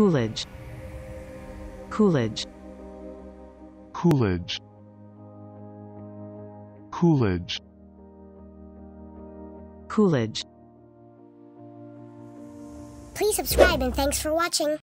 Coolidge. Coolidge. Coolidge. Coolidge. Coolidge. Please subscribe and thanks for watching.